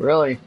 Really?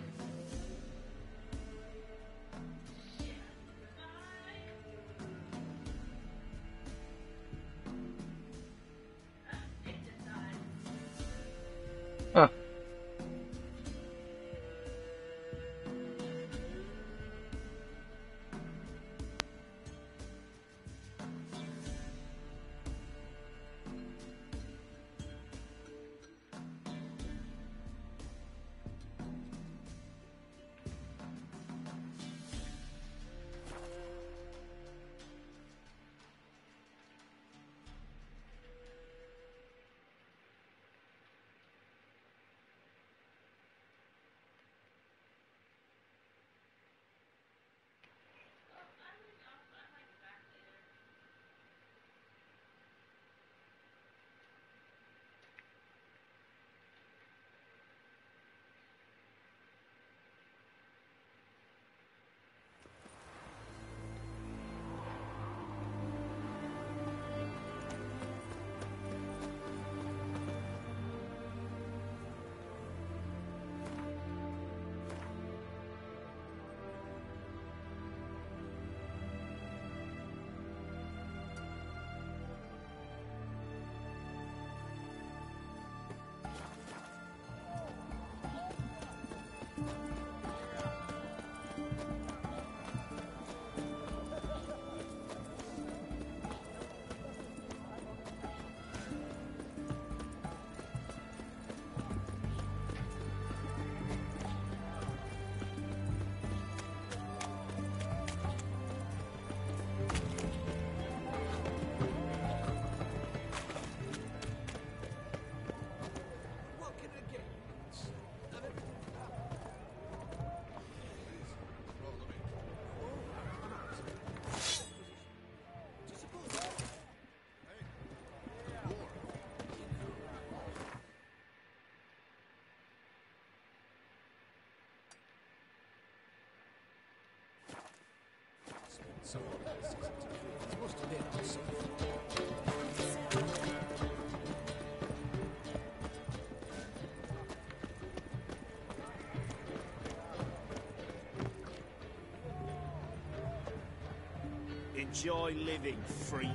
Enjoy living, freak,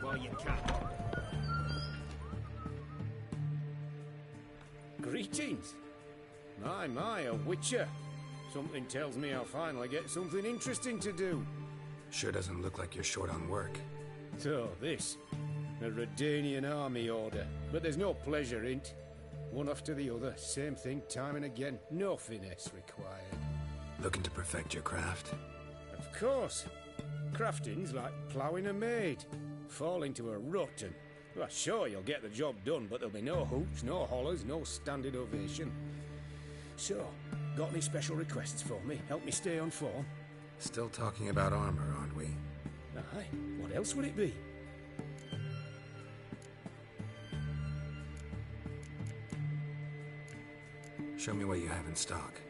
while you can. Greetings. My, my, a witcher. Something tells me I'll finally get something interesting to do. Sure doesn't look like you're short on work. So, this. A Redanian army order. But there's no pleasure in't. One after the other, same thing time and again. No finesse required. Looking to perfect your craft? Of course. Crafting's like ploughing a maid. Fall into a rut and... Well, sure, you'll get the job done, but there'll be no hoots, no hollers, no standing ovation. So, got any special requests for me? Help me stay on form? Still talking about armor, aren't we? Aye, what else would it be? Show me what you have in stock.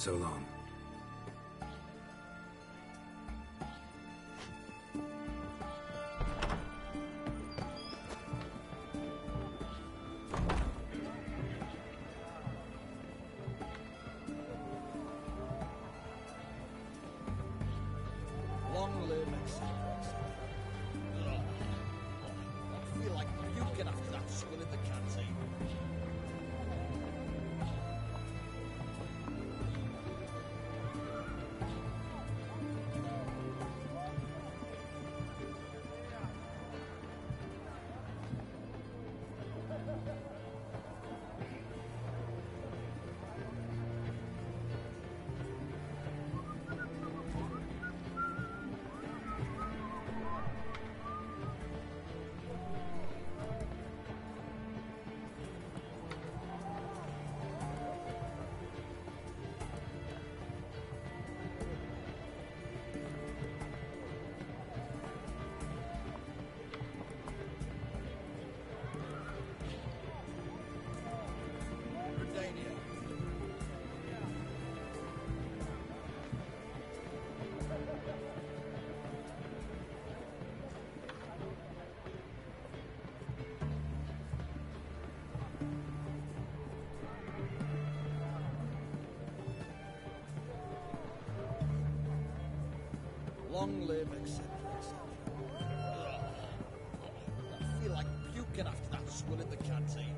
So long. Long live etc. etc. I feel like puking after that swill in the canteen.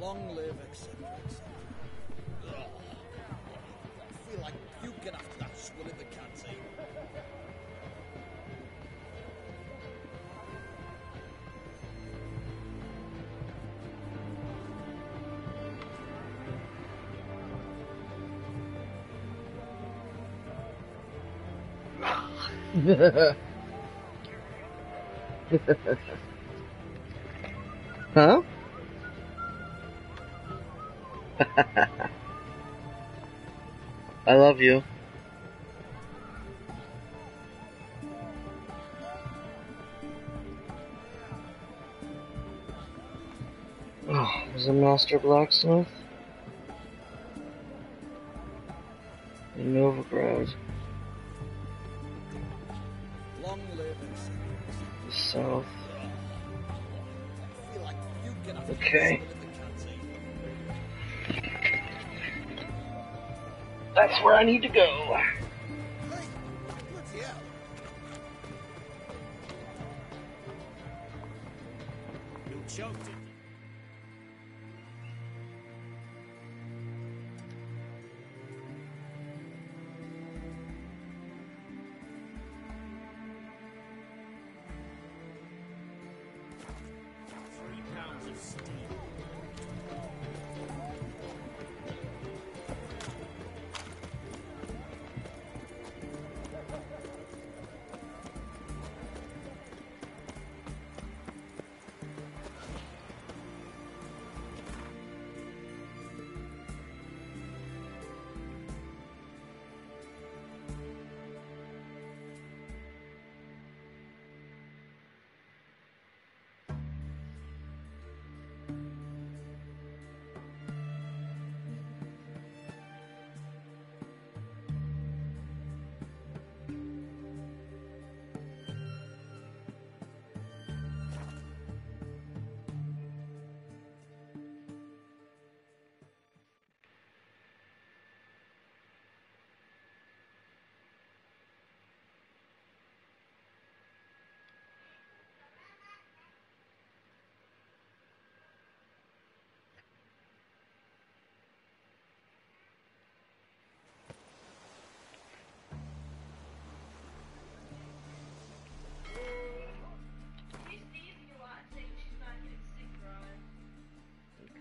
Long live etc. etc. I feel like puking after that swill in the canteen. love you. Oh, is a master blacksmith? Need to go.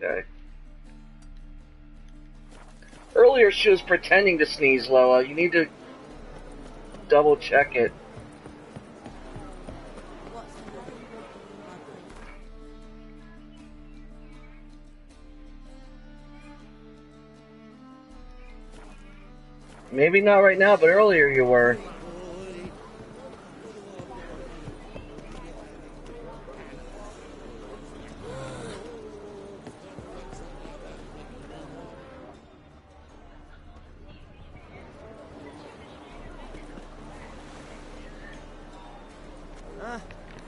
Okay. Earlier she was pretending to sneeze, Loa. You need to double check it. Maybe not right now, but earlier you were.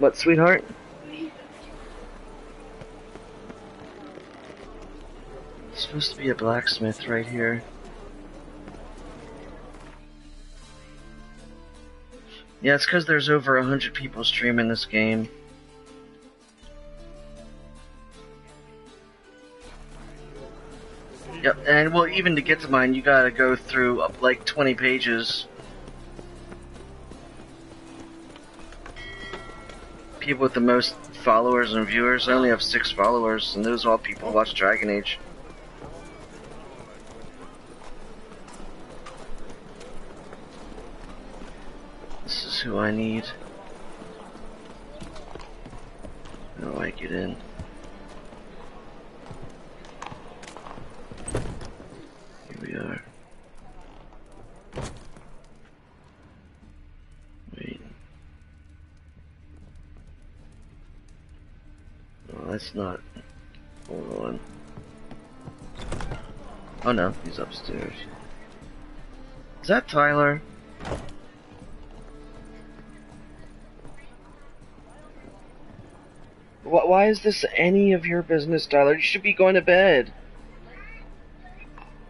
What, sweetheart? Supposed to be a blacksmith right here. Yeah, it's because there's over a hundred people streaming this game. Yep, and well, even to get to mine, you gotta go through uh, like 20 pages. People with the most followers and viewers, I only have six followers, and those are all people who watch Dragon Age. This is who I need. Upstairs. Is that Tyler? Why is this any of your business, Tyler? You should be going to bed.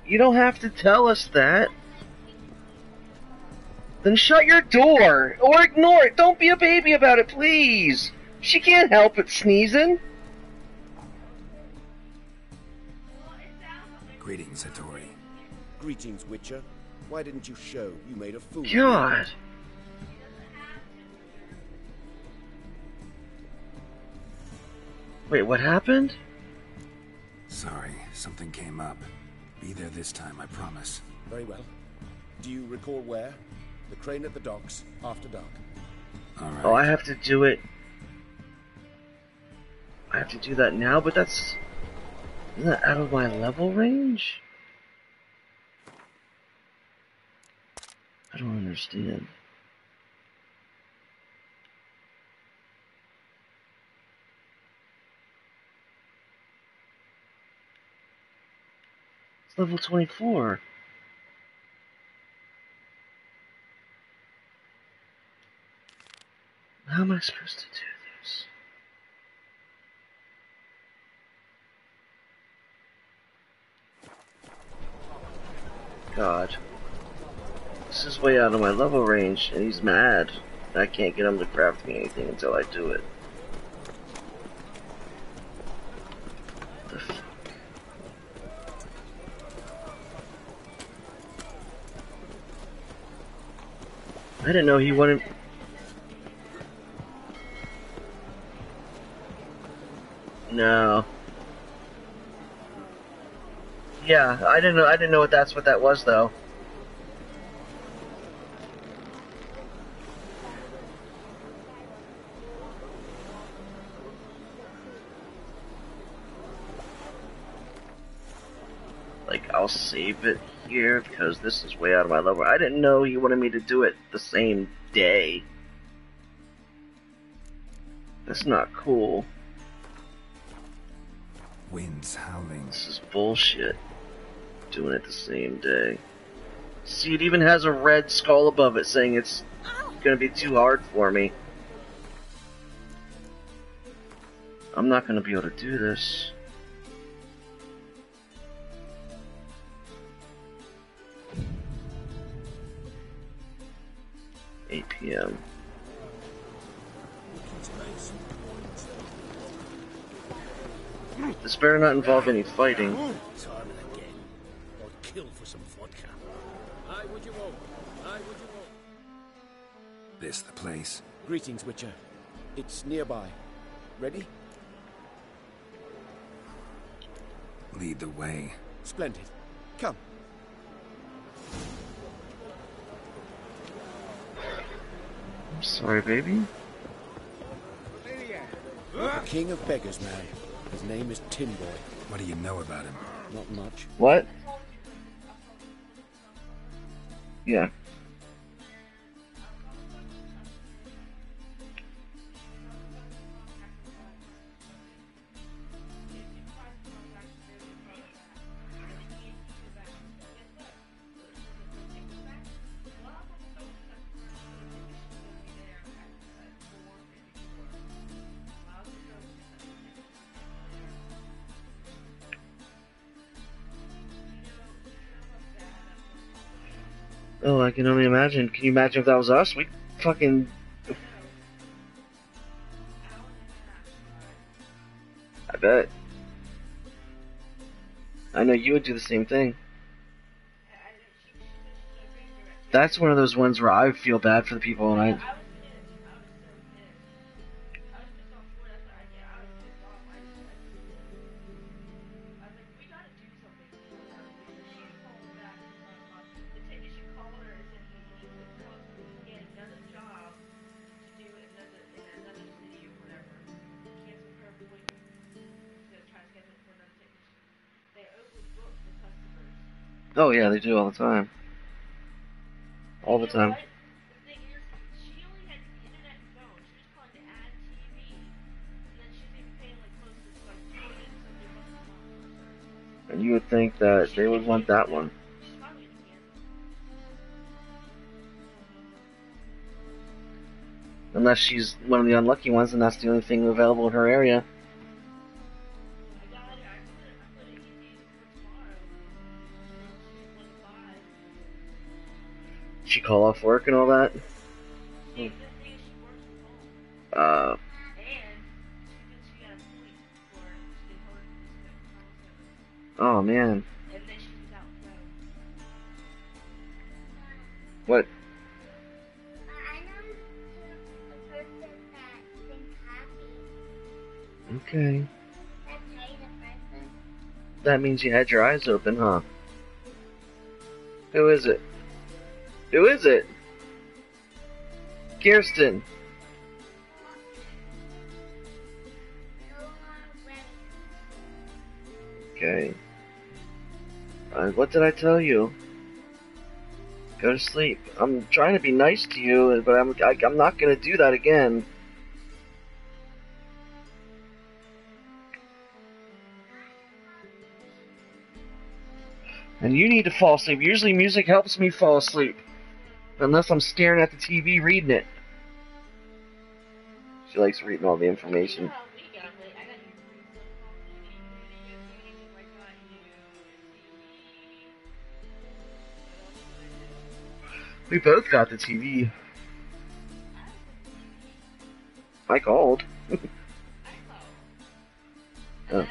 You don't have to tell us that. Then shut your door or ignore it. Don't be a baby about it, please. She can't help it sneezing. Greetings, Witcher. Why didn't you show? You made a fool. of God. Wait, what happened? Sorry, something came up. Be there this time, I promise. Very well. Do you recall where? The crane at the docks, after dark. All right. Oh, I have to do it. I have to do that now, but that's isn't that out of my level range? I don't understand. It's level 24. How am I supposed to do this? God. This is way out of my level range, and he's mad. I can't get him to craft me anything until I do it. I didn't know he wanted. No. Yeah, I didn't know. I didn't know what that's what that was though. Save it here because this is way out of my level. I didn't know he wanted me to do it the same day. That's not cool. Winds howling. This is bullshit. Doing it the same day. See, it even has a red skull above it saying it's gonna be too hard for me. I'm not gonna be able to do this. Eight PM. This better not involve any fighting. Simon again. I'd kill for some vodka. Aye, would you won't? Aye, would you won't? This the place? Greetings, Witcher. It's nearby. Ready? Lead the way. Splendid. Come. I'm sorry, baby. The king of beggars, man. His name is Tin Boy. What do you know about him? Not much. What? Yeah. Can only imagine. Can you imagine if that was us? We fucking. I bet. I know you would do the same thing. That's one of those ones where I feel bad for the people, and I. Oh yeah, they do all the time. All the time. And you would think that they would want that one. Unless she's one of the unlucky ones and that's the only thing available in her area. Call off work and all that? Uh, oh man. What? Okay. That means you had your eyes open, huh? Who is it? Who is it? Kirsten. Okay. Uh, what did I tell you? Go to sleep. I'm trying to be nice to you, but I'm I, I'm not gonna do that again. And you need to fall asleep. Usually, music helps me fall asleep, unless I'm staring at the TV reading it. She likes reading all the information. We both got the TV. I called. Oh.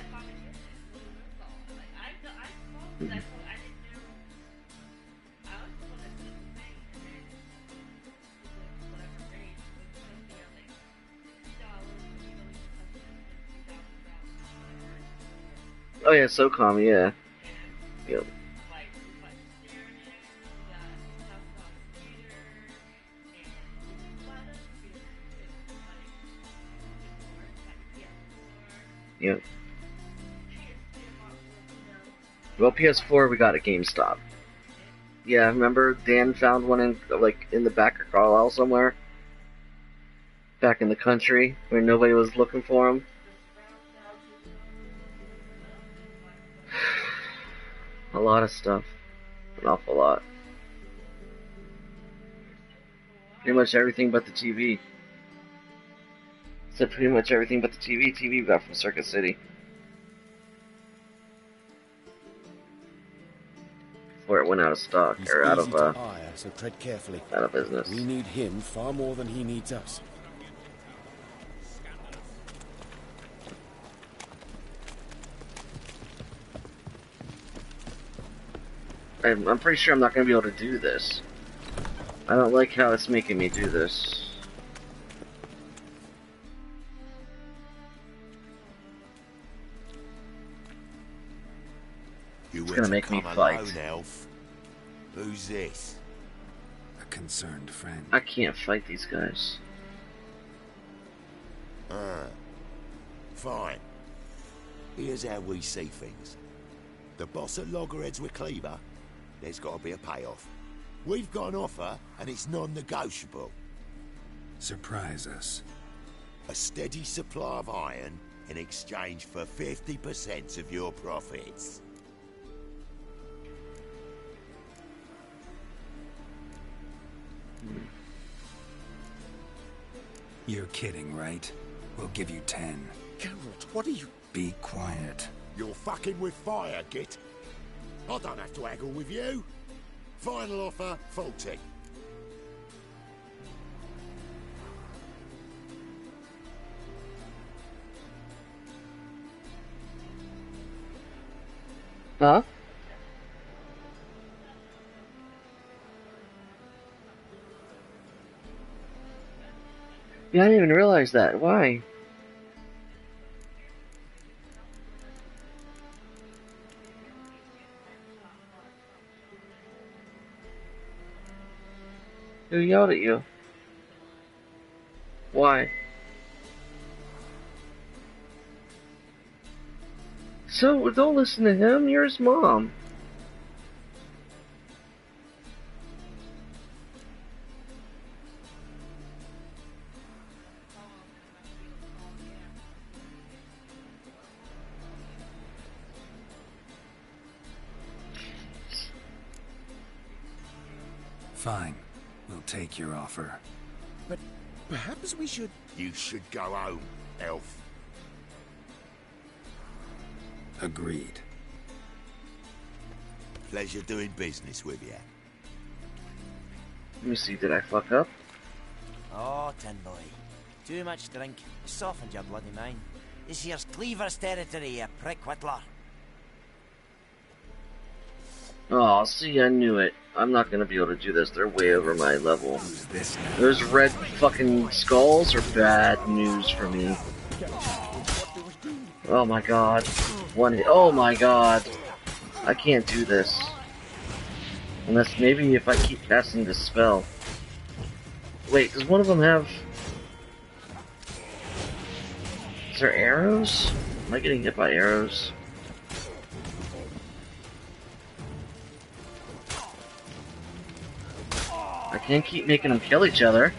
Oh yeah, SOCOM, yeah. Yep. Yep. Well, PS4 we got at GameStop. Yeah, remember Dan found one in like in the back of Carlisle somewhere, back in the country where nobody was looking for him. A lot of stuff, an awful lot. Pretty much everything but the TV. Said pretty much everything but the TV. TV we got from Circuit City. Before it went out of stock He's or out of uh, hire, so tread carefully. out of business. We need him far more than he needs us. I'm, I'm pretty sure I'm not gonna be able to do this. I don't like how it's making me do this. You It's gonna make me fight. alone, Elf. Who's this? A concerned friend. I can't fight these guys. Ah. Fine. Here's how we see things. The boss at Loggerheads with Cleaver, there's got to be a payoff. We've got an offer, and it's non-negotiable. Surprise us. A steady supply of iron in exchange for 50% of your profits. You're kidding, right? We'll give you ten. Geralt, what are you... Be quiet. You're fucking with fire, Git. I don't have to haggle with you. Final offer, 40. Huh? Yeah, I didn't even realize that. Why? Who yelled at you? Why? So, don't listen to him, you're his mom. Take your offer. But perhaps we should... You should go home, elf. Agreed. Pleasure doing business with you. Let me see, did I fuck up? Oh, Tin Boy. Too much drink. Softened your bloody mind. This here's Cleaver's territory, you prick whittler. Oh, see, I knew it. I'm not gonna be able to do this. They're way over my level. Those red fucking skulls are bad news for me. Oh my god. One hit. Oh my god. I can't do this. Unless maybe if I keep casting this spell. Wait, does one of them have... Is there arrows? Am I getting hit by arrows? Can't keep making them kill each other.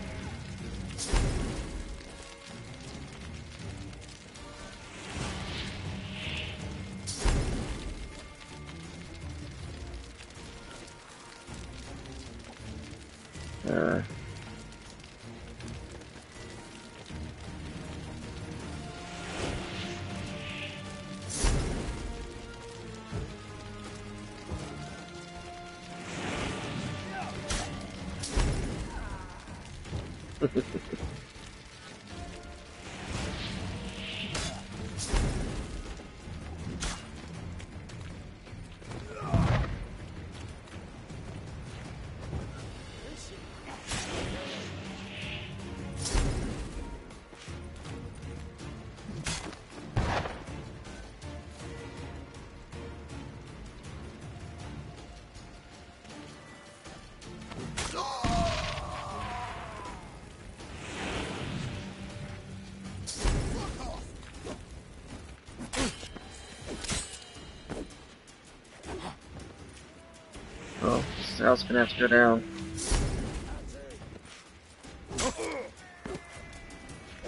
Oh, this house gonna have to go down.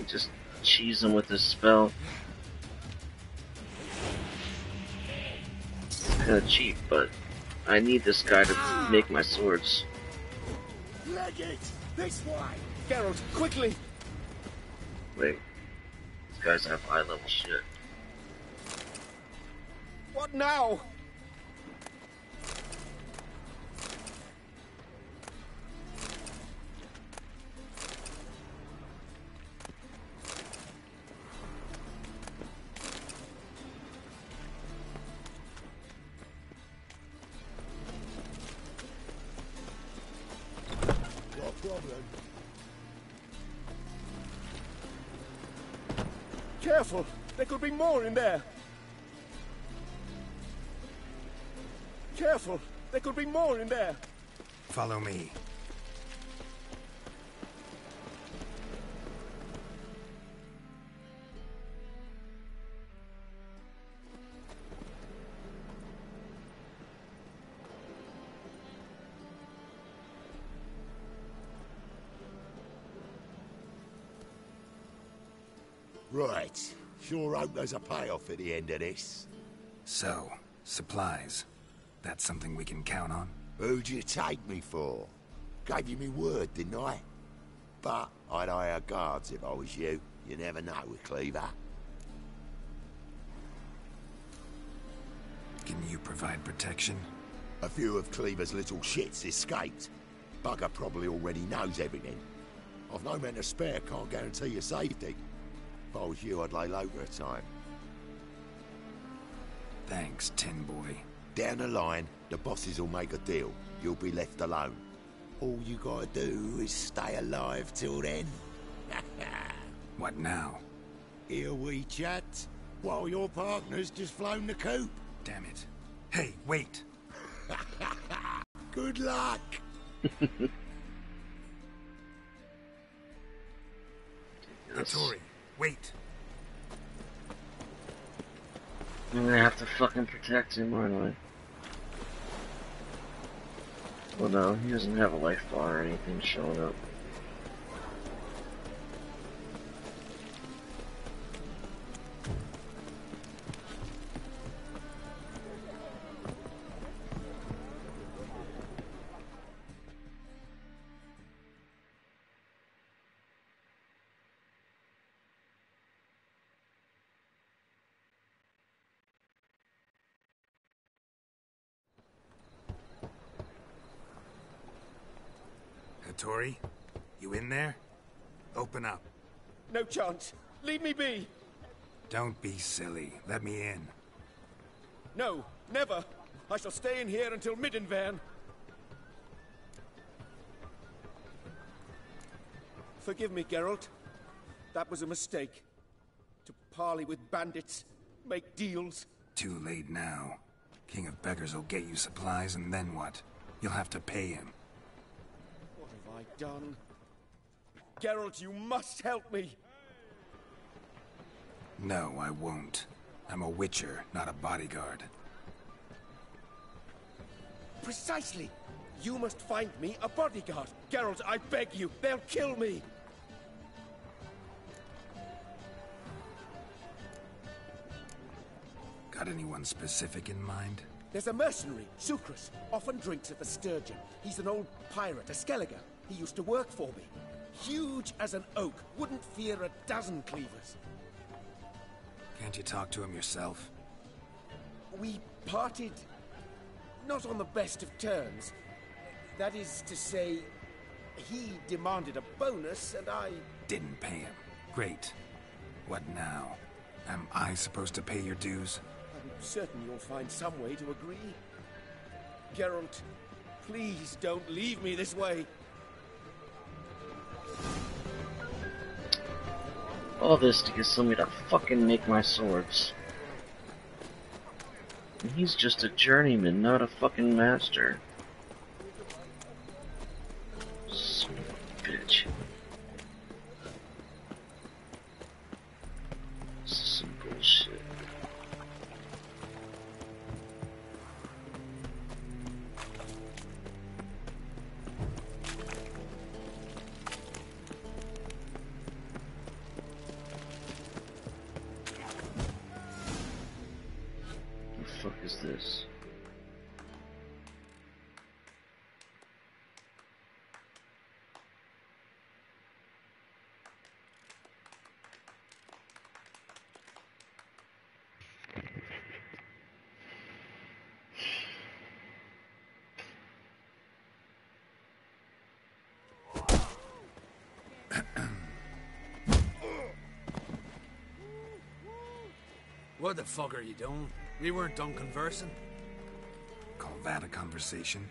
Just cheese him with this spell. It's kinda cheap, but I need this guy to make my swords. Leg it! This way! Geralt, quickly! Wait. These guys have high level shit. What now? More in there! Careful! There could be more in there! Follow me. There's a payoff at the end of this. So, supplies. That's something we can count on? Who'd you take me for? Gave you me word, didn't I? But I'd hire guards if I was you. You never know with Cleaver. Can you provide protection? A few of Cleaver's little shits escaped. Bugger probably already knows everything. I've no men to spare, can't guarantee your safety. If I was you, I'd lay low for a time. Thanks, Tin Boy. Down the line, the bosses will make a deal. You'll be left alone. All you gotta do is stay alive till then. What now? Here we chat, while your partner's just flown the coop. Damn it. Hey, wait! Good luck! Hattori, wait! I'm gonna have to fucking protect him, aren't I? Well, no, he doesn't have a life bar or anything showing up. Leave me be. Don't be silly. Let me in. No, never. I shall stay in here until Midinváerne. Forgive me, Geralt. That was a mistake. To parley with bandits, make deals. Too late now. King of Beggars will get you supplies, and then what? You'll have to pay him. What have I done? Geralt, you must help me. No, I won't. I'm a witcher, not a bodyguard. Precisely. You must find me a bodyguard. Geralt, I beg you. They'll kill me. Got anyone specific in mind? There's a mercenary, Sukrus, often drinks at the Sturgeon. He's an old pirate, a Skelliger. He used to work for me. Huge as an oak, wouldn't fear a dozen cleavers. Can't you talk to him yourself? We parted not on the best of terms. That is to say, he demanded a bonus and I. Didn't pay him. Great. What now? Am I supposed to pay your dues? I'm certain you'll find some way to agree. Geralt, please don't leave me this way. All this to get somebody to fucking make my swords. And he's just a journeyman, not a fucking master. What the fuck are you doing? We weren't done conversing. Call that a conversation?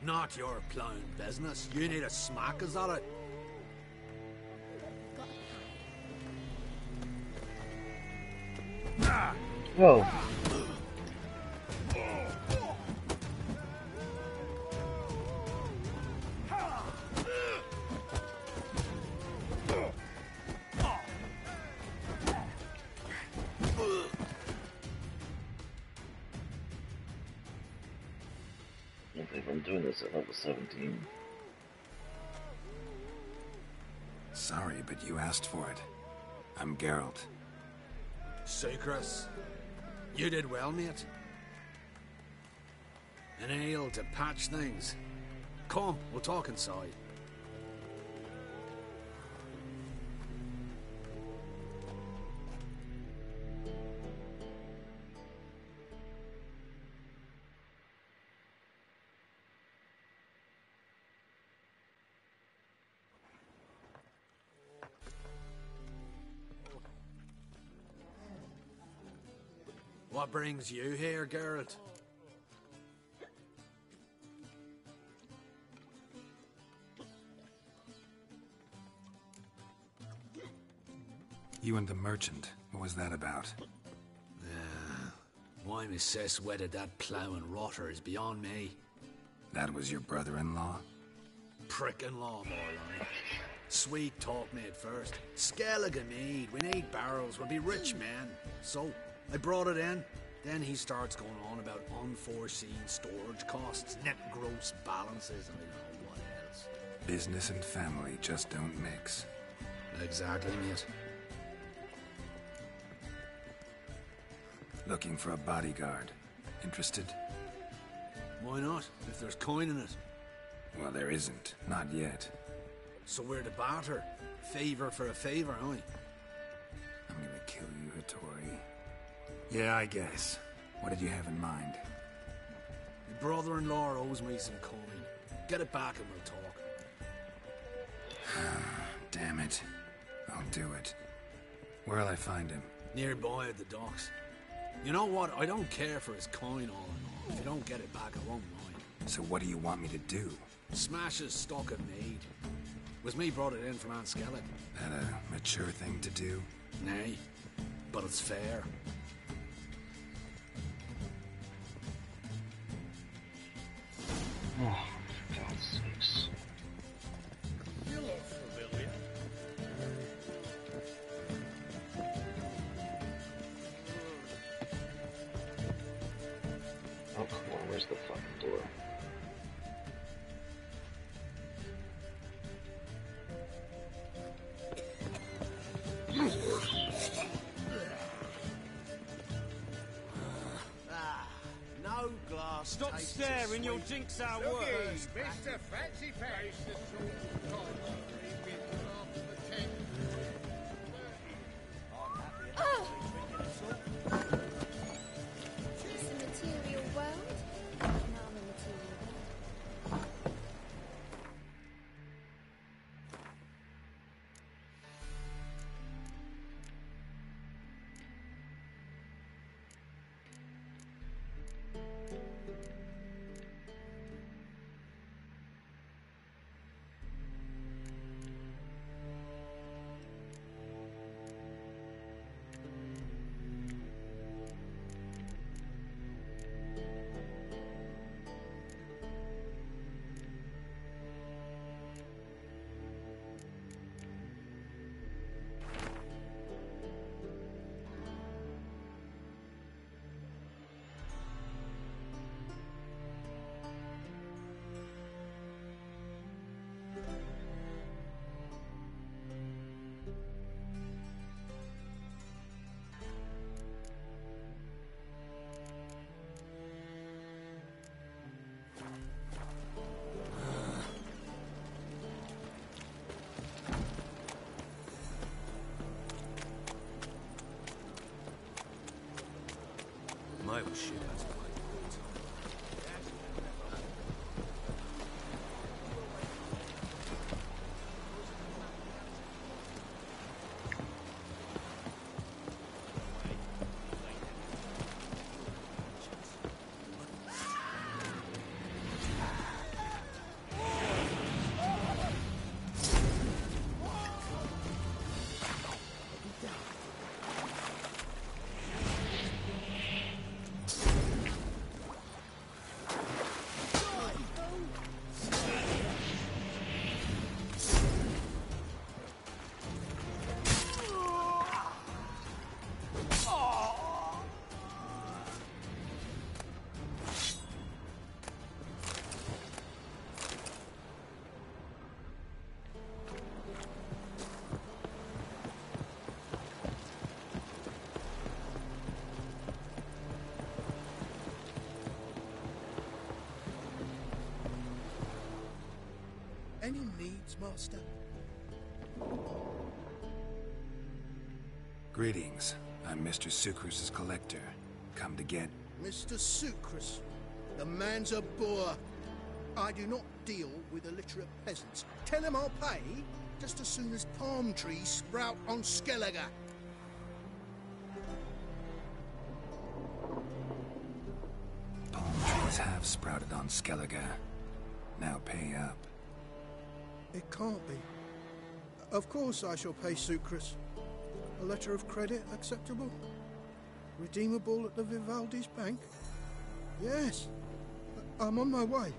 Not your plowing business. You need a smack, is that it? Whoa. 17. Sorry, but you asked for it. I'm Geralt. Sukrus. You did well, mate. An ale to patch things. Come, we'll talk inside. Brings you here, Geralt? You and the merchant. What was that about? Why Miss Cess wedded that plough and rotter is beyond me. That was your brother-in-law? Prick-in-law, more like. Sweet talk made first. Skellige mead. We need barrels. We'll be rich men. So, I brought it in. Then he starts going on about unforeseen storage costs, net gross balances, and I don't know what else. Business and family just don't mix. Exactly, mate. Looking for a bodyguard. Interested? Why not? If there's coin in it. Well, there isn't. Not yet. So we're the barter. Favor for a favor, aye? I'm Yeah, I guess. What did you have in mind? My brother-in-law owes me some coin. Get it back and we'll talk. Ah, damn it. I'll do it. Where'll I find him? Nearby at the docks. You know what? I don't care for his coin all in all. If you don't get it back, I won't mind. So what do you want me to do? Smash his stock of mead. Was me brought it in from Aunt Skellige. That a mature thing to do? Nay, but it's fair. Staring, as you'll sweet. jinx our My out orders, Master. Greetings. I'm Mr. Sukrus's collector. Come to get... Mr. Sukrus, the man's a boor. I do not deal with illiterate peasants. Tell him I'll pay just as soon as palm trees sprout on Skellige. Palm trees have sprouted on Skellige. Now pay up. It can't be. Of course I shall pay Sukrus. A letter of credit acceptable? Redeemable at the Vivaldi's bank? Yes. I'm on my way.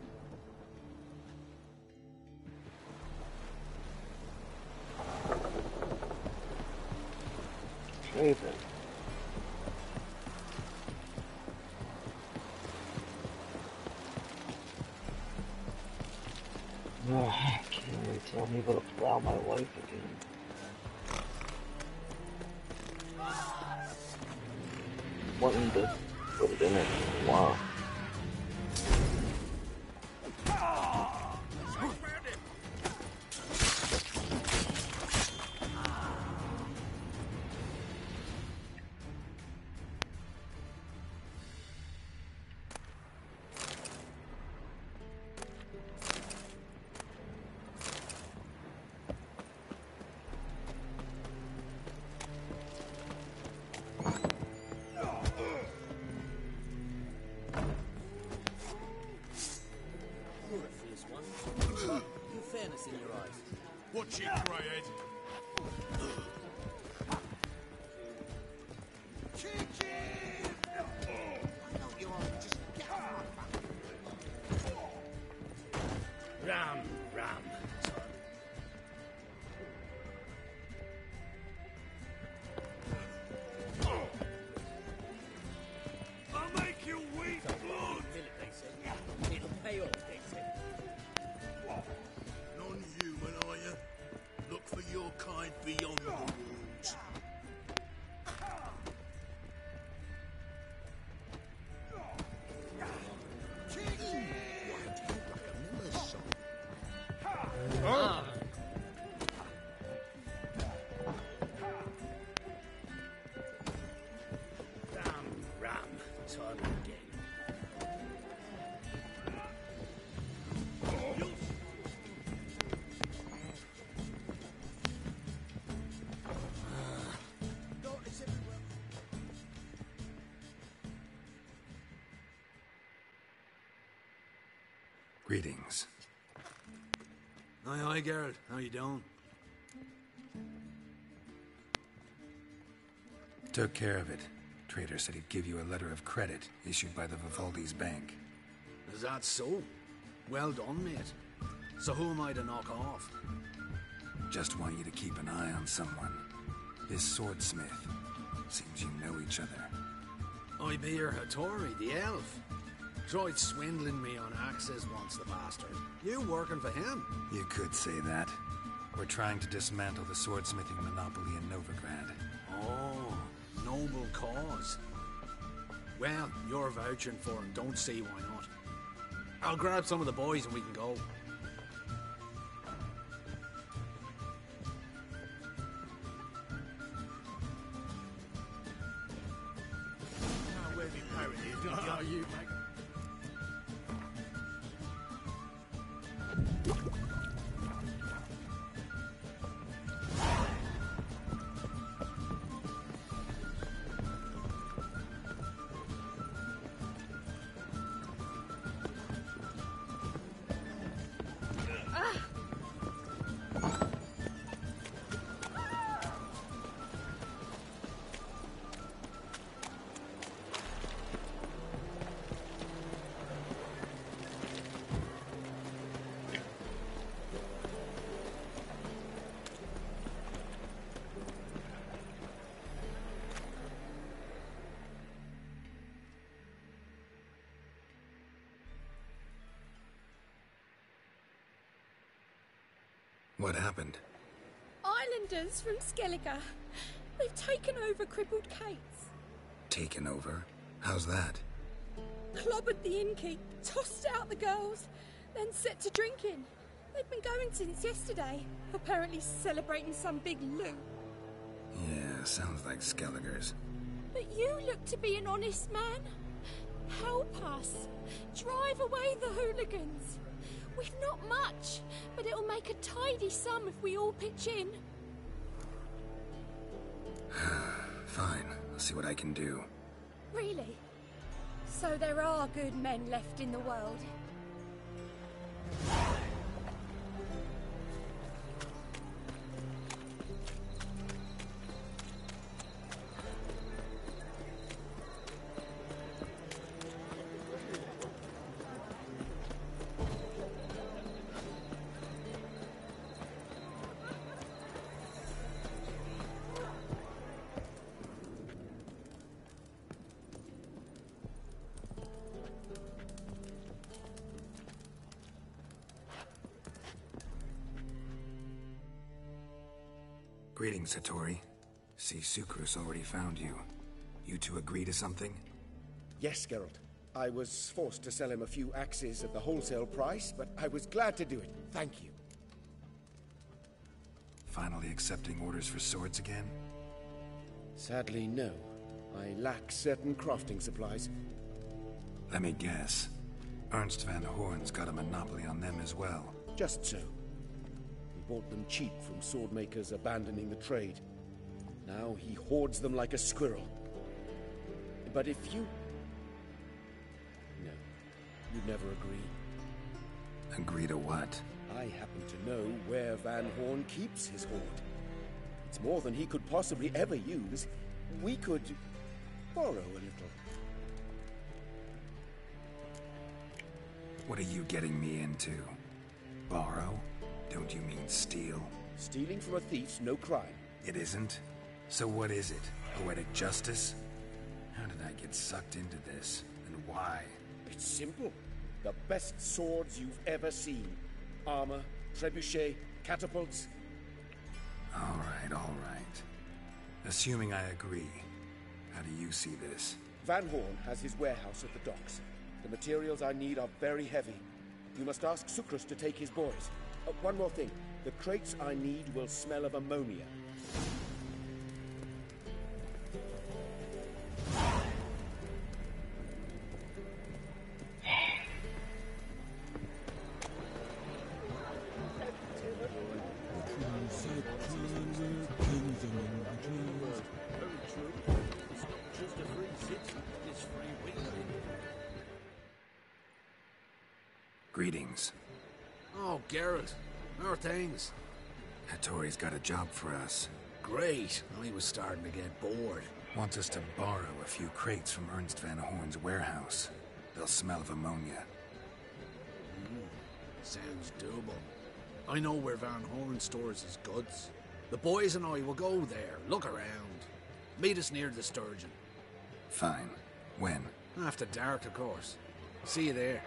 Raven. Oh, wait I'm able to plow my life again. Wanting to put it in it. Wow. Greetings. Hi, hi, Geralt. How you doing? Took care of it. Trader said he'd give you a letter of credit issued by the Vivaldi's bank. Is that so? Well done, mate. So who am I to knock off? Just want you to keep an eye on someone. This swordsmith. Seems you know each other. I be your Hattori, the elf. Tried swindling me on access once, the bastard. You working for him? You could say that. We're trying to dismantle the swordsmithing monopoly in Novigrad. Oh, noble cause. Well, you're vouching for him. Don't see why not. I'll grab some of the boys and we can go. From Skellige. They've taken over crippled Kate's. Taken over? How's that? Clobbered the innkeep, tossed out the girls, then set to drinking. They've been going since yesterday, apparently celebrating some big loot. Yeah, sounds like Skelligers. But you look to be an honest man. Help us. Drive away the hooligans. We've not much, but it'll make a tidy sum if we all pitch in. Fine, I'll see what I can do. Really? So there are good men left in the world. Greetings, Hattori. See, Sukrus already found you. You two agree to something? Yes, Geralt. I was forced to sell him a few axes at the wholesale price, but I was glad to do it. Thank you. Finally accepting orders for swords again? Sadly, no. I lack certain crafting supplies. Let me guess. Ernst van Horn's got a monopoly on them as well. Just so. Bought them cheap from swordmakers abandoning the trade. Now he hoards them like a squirrel. But if you... No, you'd never agree. Agree to what? I happen to know where Van Horn keeps his hoard. It's more than he could possibly ever use. We could borrow a little. What are you getting me into? Borrow? Don't you mean steal? Stealing from a thief's no crime. It isn't? So what is it? Poetic justice? How did I get sucked into this? And why? It's simple. The best swords you've ever seen. Armor, trebuchet, catapults. All right, all right. Assuming I agree, how do you see this? Van Horn has his warehouse at the docks. The materials I need are very heavy. You must ask Sukrus to take his boys. Uh, one more thing. The crates I need will smell of ammonia. Hattori's got a job for us. Great. I was starting to get bored. Wants us to borrow a few crates from Ernst Van Horn's warehouse. They'll smell of ammonia. Mm, sounds doable. I know where Van Horn stores his goods. The boys and I will go there, look around. Meet us near the Sturgeon. Fine. When? After dark, of course. See you there.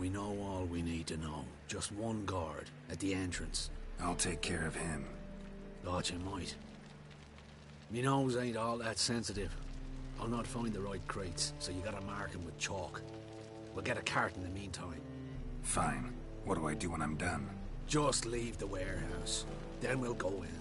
We know all we need to know. Just one guard at the entrance. I'll take care of him. Thought you might. Me nose ain't all that sensitive. I'll not find the right crates, so you gotta mark mark 'em with chalk. We'll get a cart in the meantime. Fine. What do I do when I'm done? Just leave the warehouse. Then we'll go in.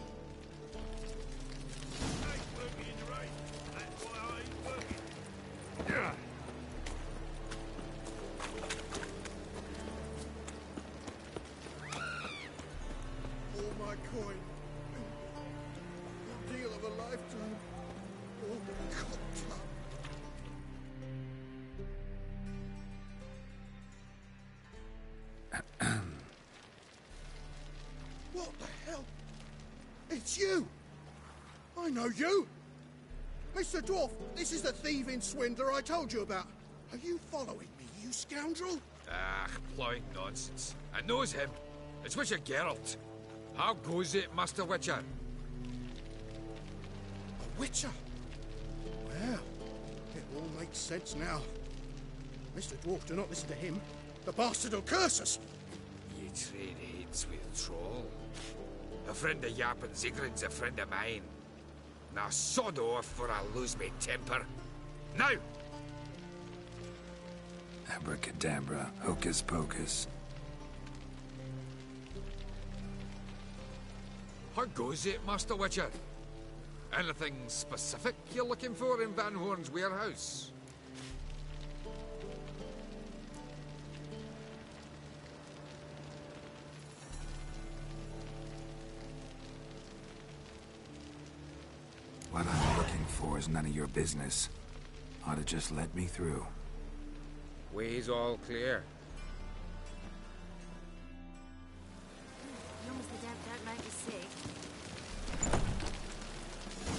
This is the thieving swindler I told you about. Are you following me, you scoundrel? Ah, plowing nonsense. I knows him. It's Witcher Geralt. How goes it, Master Witcher? A witcher? Well, it all makes sense now. Mr. Dwarf, do not listen to him. The bastard will curse us. Ye trade hates with troll. A friend of Yarpen Zigrin's a friend of mine. Now sod off for I'll lose my temper. Now! Abracadabra, hocus pocus. How goes it, Master Witcher? Anything specific you're looking for in Van Horn's warehouse? None of your business. Ought to just let me through. Way's all clear. Young's the dead don't make sick.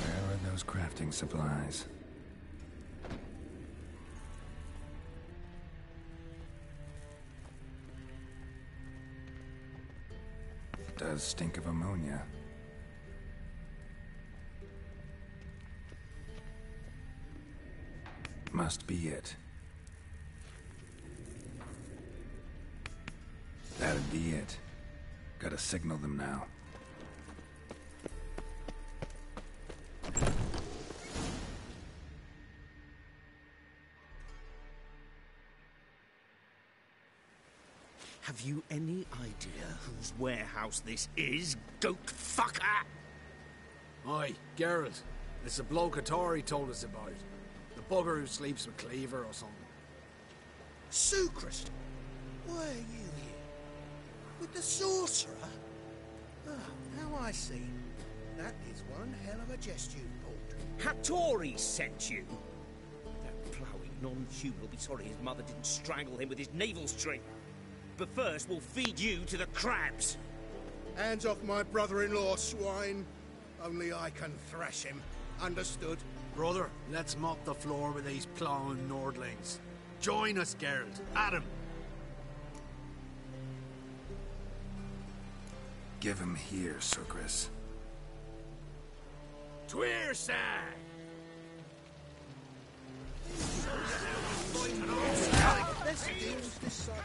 Where are those crafting supplies? Does stink of ammonia. Must be it. That'd be it. Gotta signal them now. Have you any idea whose warehouse this is, goat fucker? Aye, Geralt. It's the bloke Hattori told us about. The bugger who sleeps with Cleaver or something. Sukrus! Why are you here? With the sorcerer? Ah, now I see. That is one hell of a jest you've pulled. Hattori sent you. That ploughing non-human will be sorry his mother didn't strangle him with his navel string. But first, we'll feed you to the crabs. Hands off my brother-in-law, swine. Only I can thrash him. Understood? Brother, let's mop the floor with these plowing Nordlings. Join us, Geralt. Adam. Give him here, Sukrus. Tweerside! Let's deal side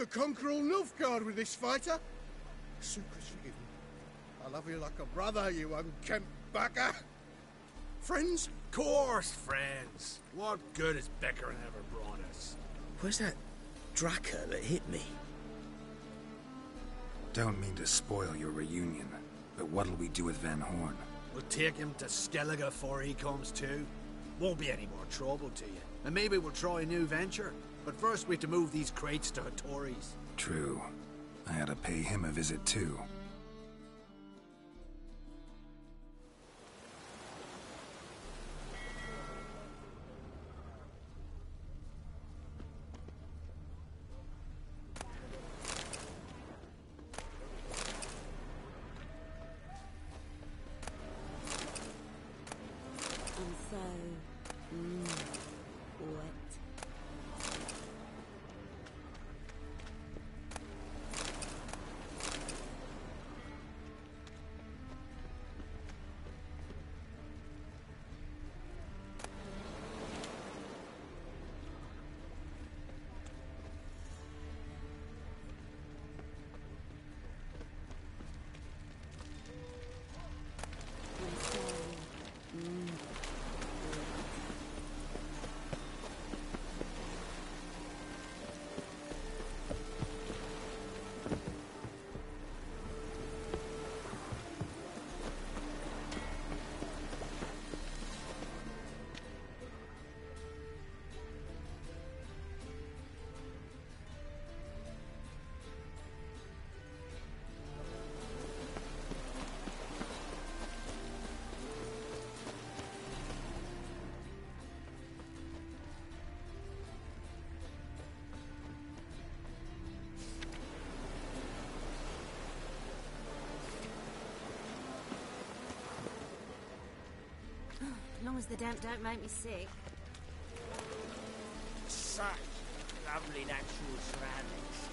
could conquer all Nilfgaard with this fighter. Sukrus forgive me. I love you like a brother, you unkempt bugger. Friends? Of course, friends. What good has Becker ever brought us? Where's that Draka that hit me? Don't mean to spoil your reunion, but what'll we do with Van Horn? We'll take him to Skellige before he comes to. Won't be any more trouble to you. And maybe we'll try a new venture. But first we have to move these crates to Hattori's. True. I had to pay him a visit too. As long as the damp don't make me sick. Such lovely natural surroundings.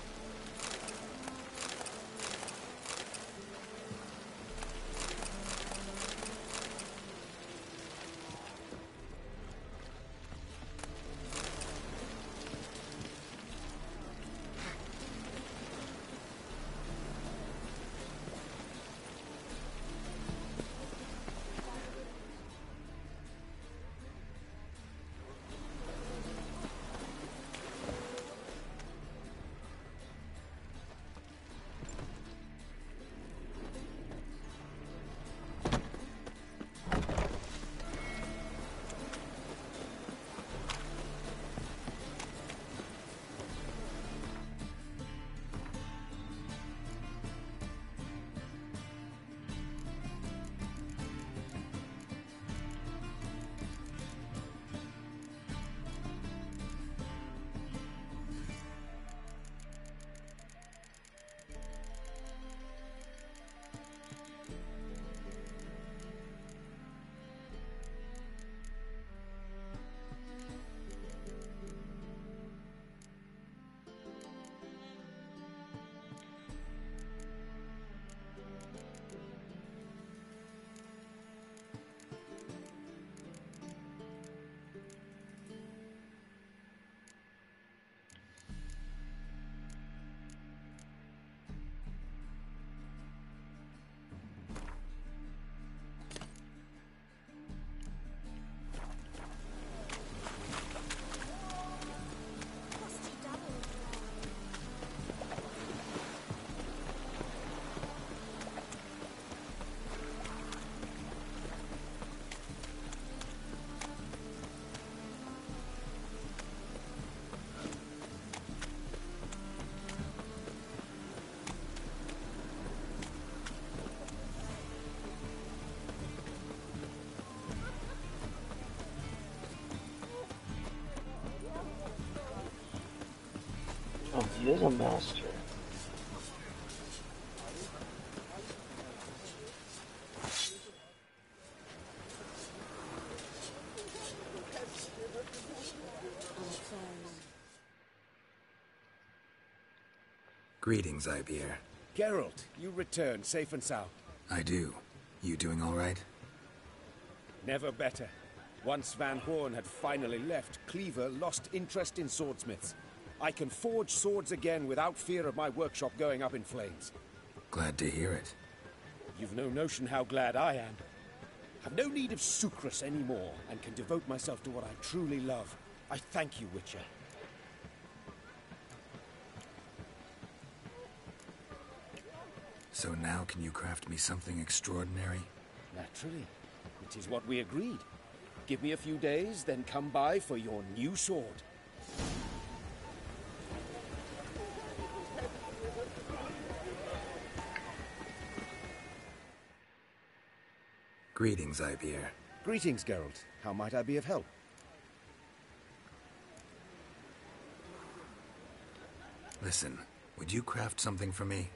Oh, of Little Master. Greetings, Ibeer. Geralt, you return safe and sound. I do. You doing all right? Never better. Once Van Horn had finally left, Cleaver lost interest in swordsmiths. I can forge swords again without fear of my workshop going up in flames. Glad to hear it. You've no notion how glad I am. I've no need of Sukrus anymore, and can devote myself to what I truly love. I thank you, Witcher. So now can you craft me something extraordinary? Naturally. It is what we agreed. Give me a few days, then come by for your new sword. Greetings, Ibeer. Greetings, Geralt. How might I be of help? Listen, would you craft something for me?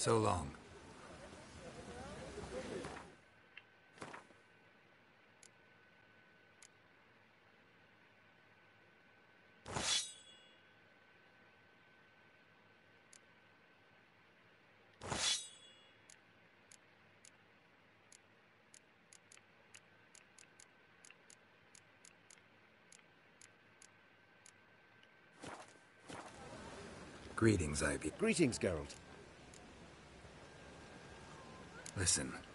So long. Greetings, Ivy. Greetings, Geralt. Listen.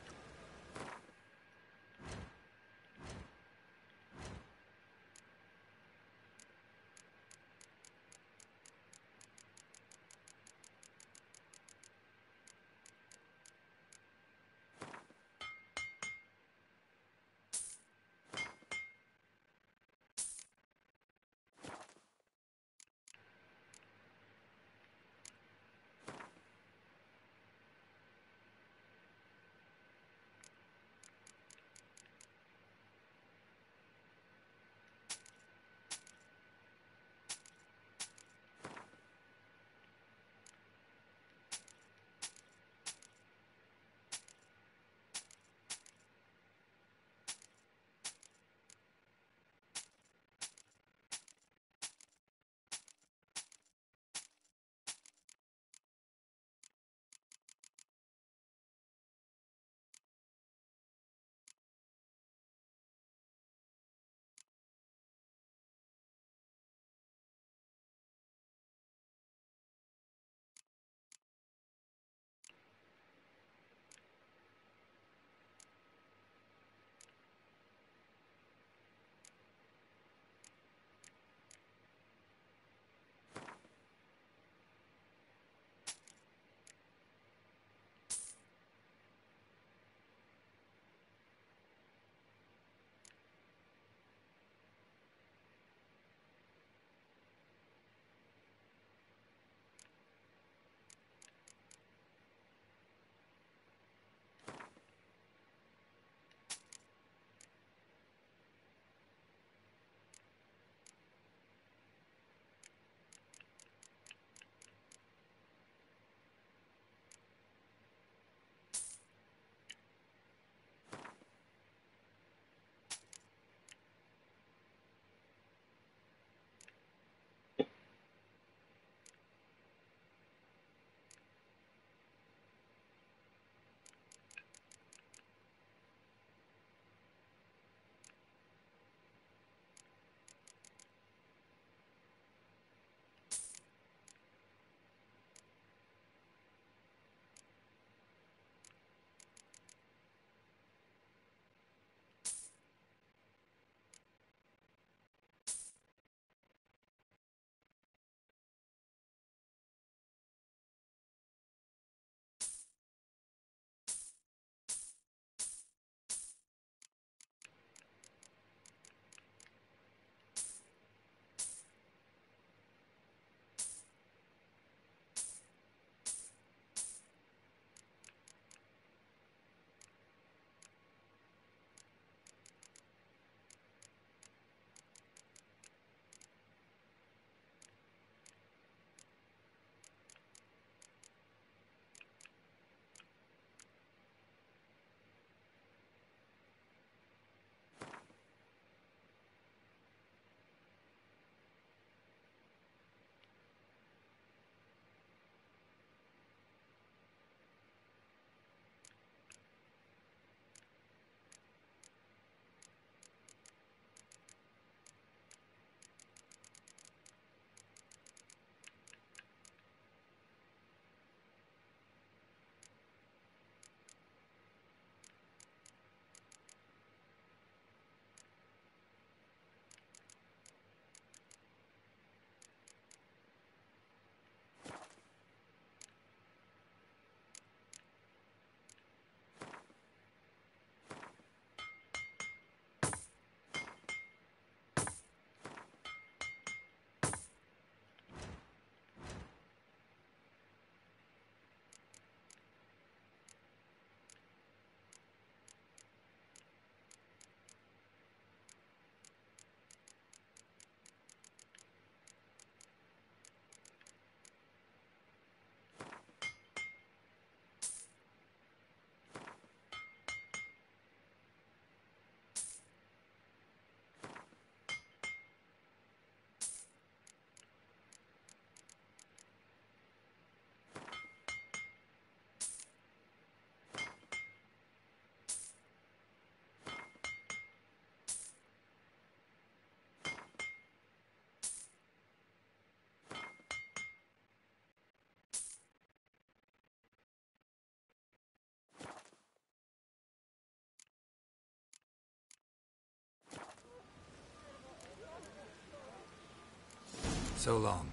So long.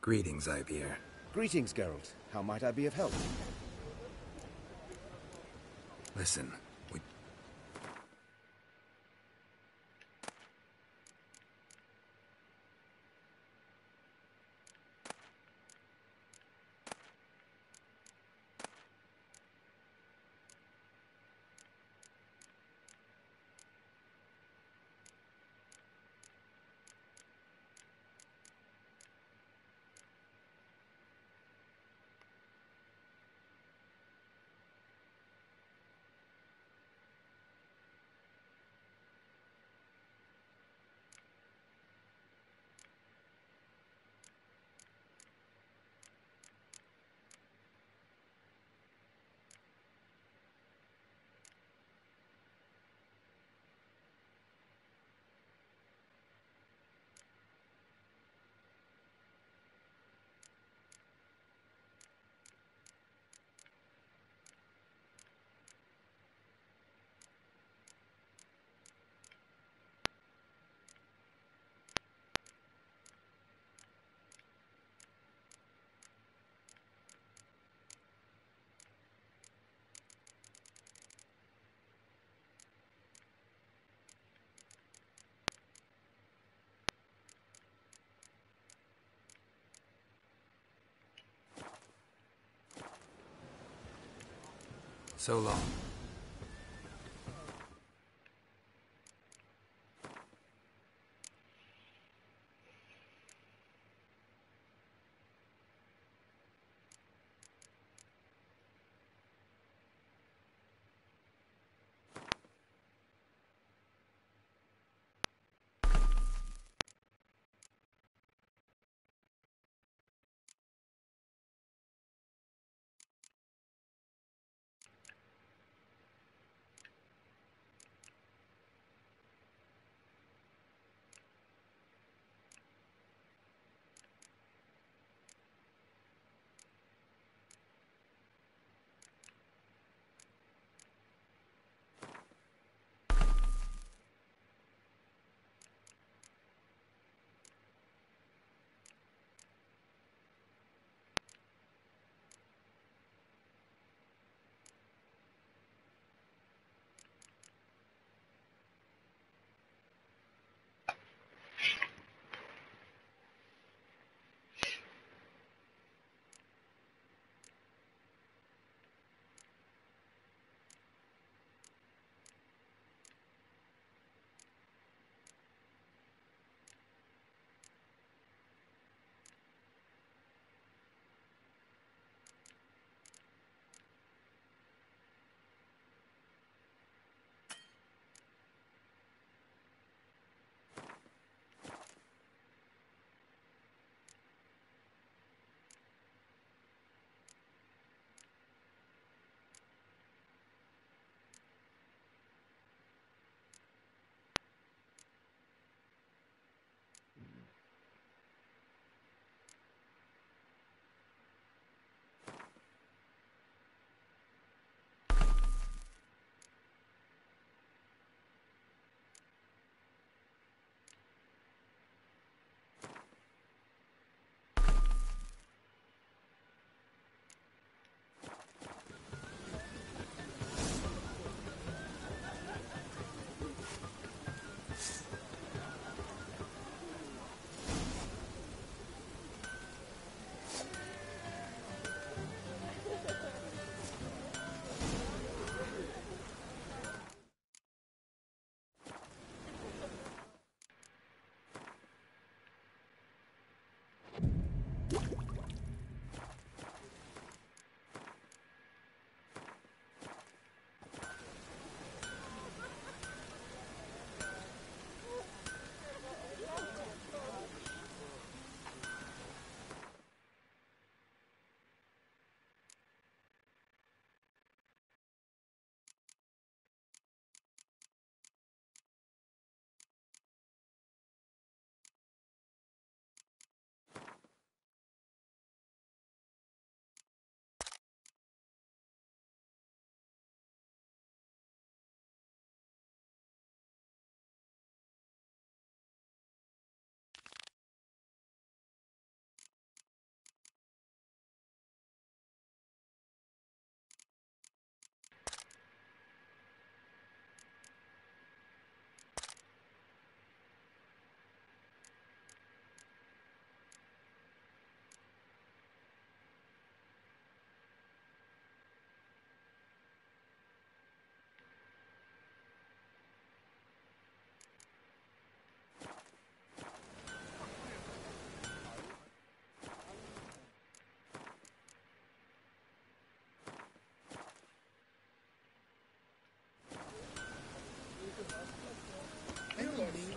Greetings, Ivier. Greetings, Geralt. How might I be of help? Listen, we... So long.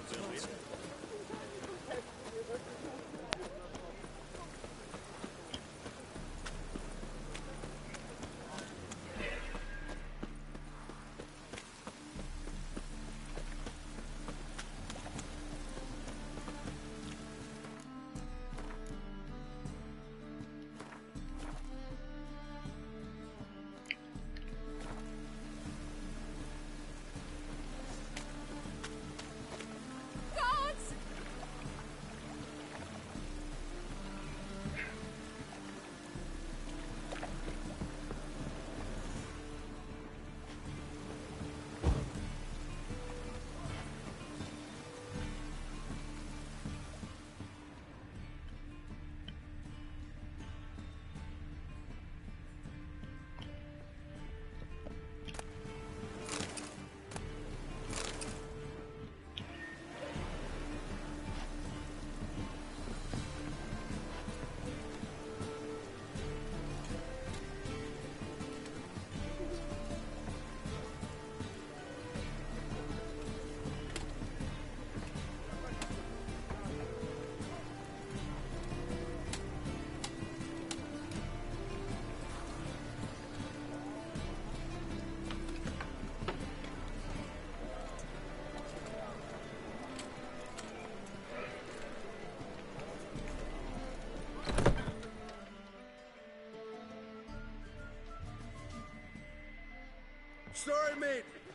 Absolutely.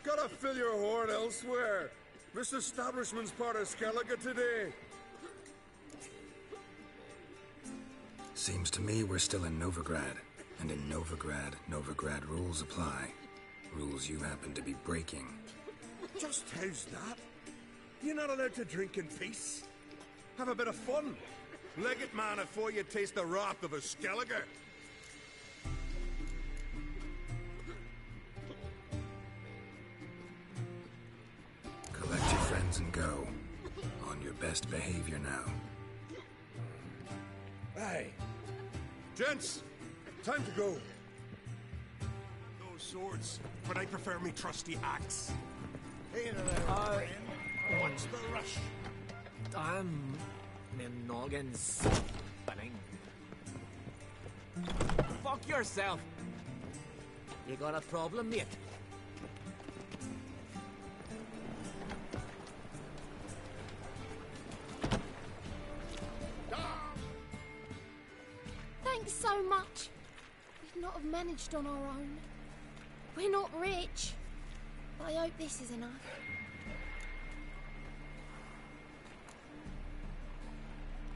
Gotta fill your horn elsewhere. This establishment's part of Skellige today. Seems to me we're still in Novigrad. And in Novigrad, Novigrad rules apply. Rules you happen to be breaking. Just how's that? You're not allowed to drink in peace. Have a bit of fun. Leg it, man, before you taste the wrath of a Skellige. Go. On your best behavior now. Hey! Gents, time to go. Those swords, but I prefer me trusty axe. Hey there, Uh, friend. What's the rush? I'm my noggin's spinning. Fuck yourself. You got a problem, mate? We'd not have managed on our own. We're not rich. But I hope this is enough.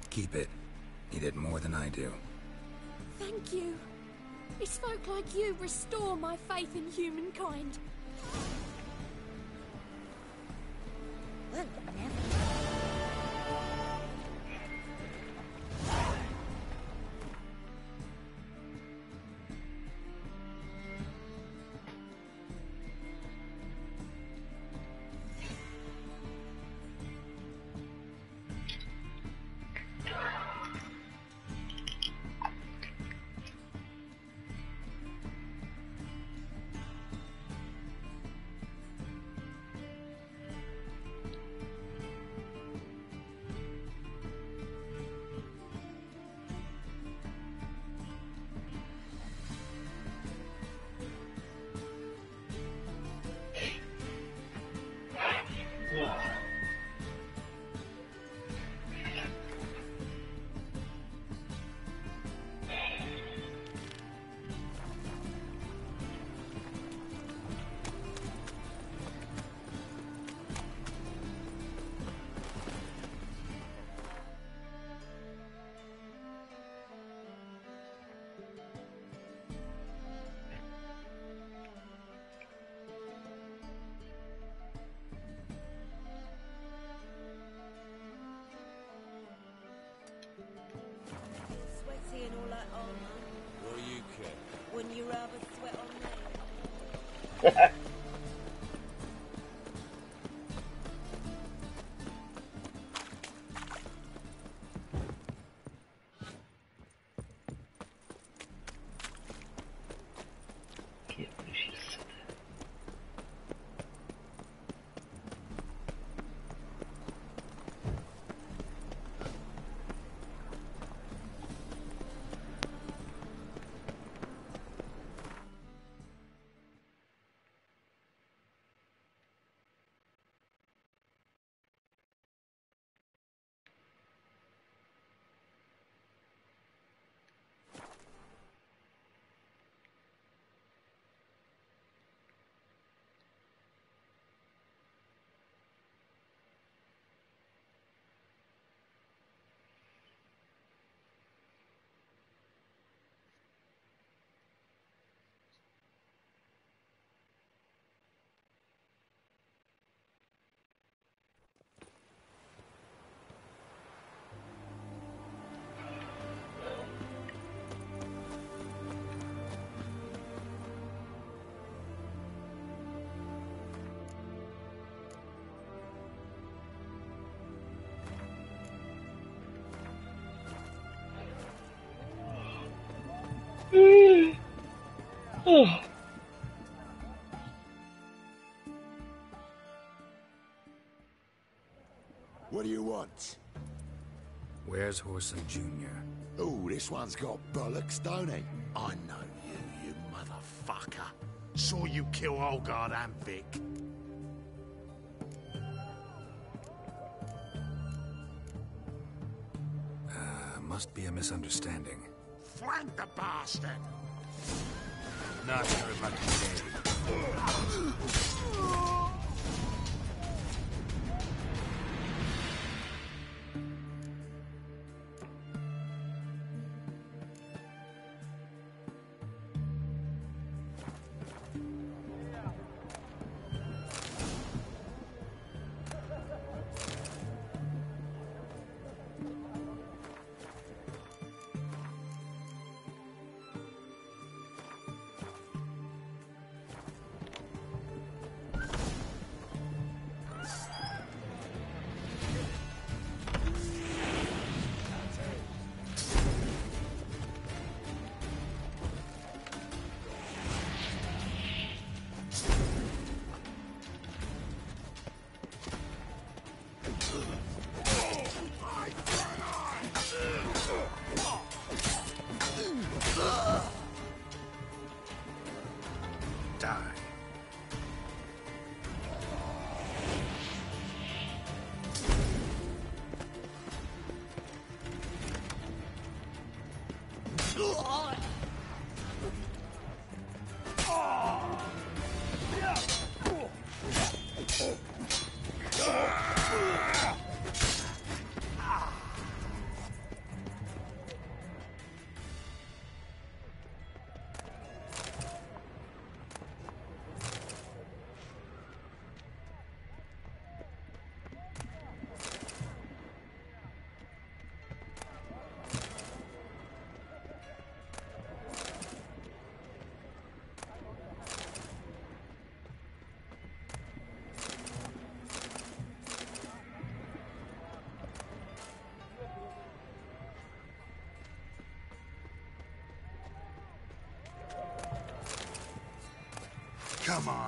Keep it. You did more than I do. Thank you. It's folk like you restore my faith in humankind. Ha ha. Oh. What do you want? Where's Whoreson Jr.? Oh, this one's got bollocks, don't he? I know you, you motherfucker. Saw you kill Olgard and Vic. Uh, must be a misunderstanding. Flank the bastard! Not your lucky day. Come on.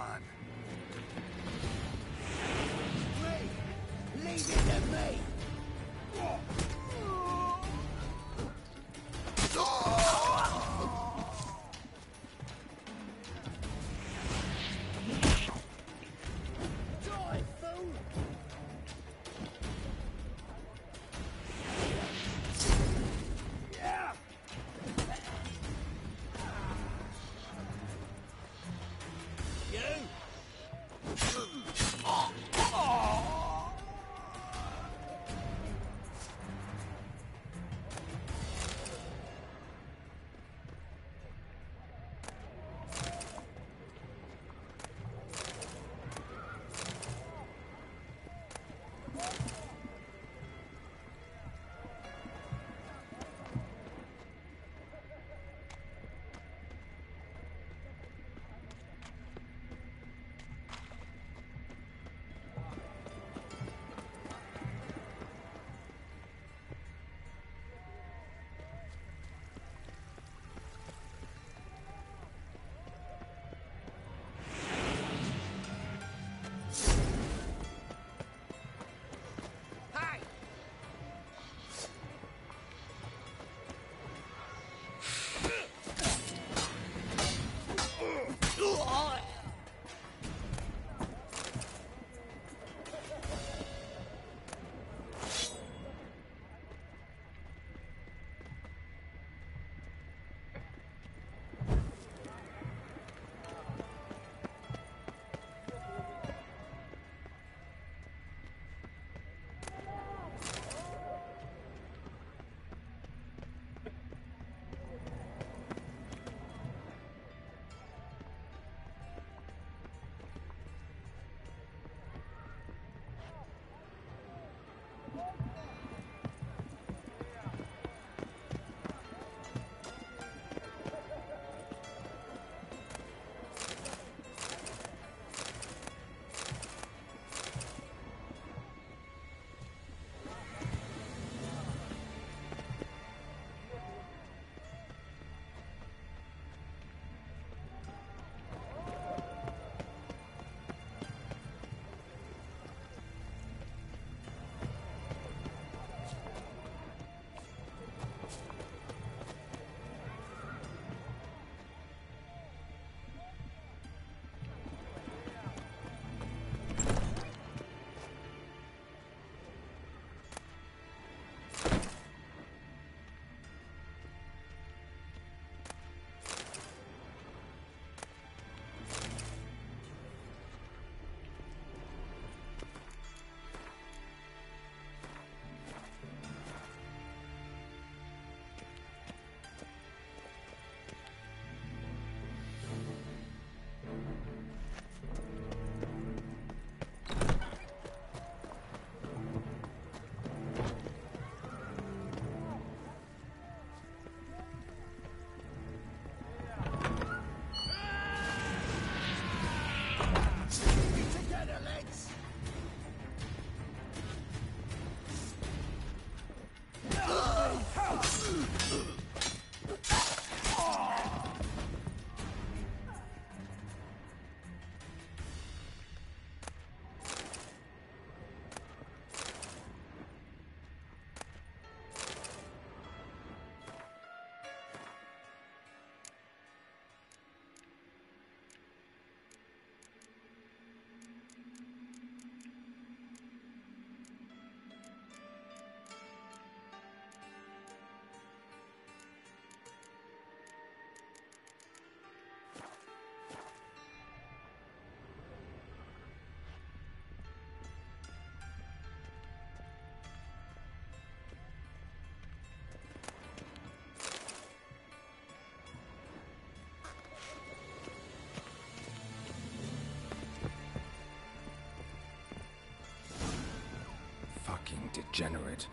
Degenerate.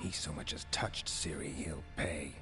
He so much as touched Ciri, he'll pay.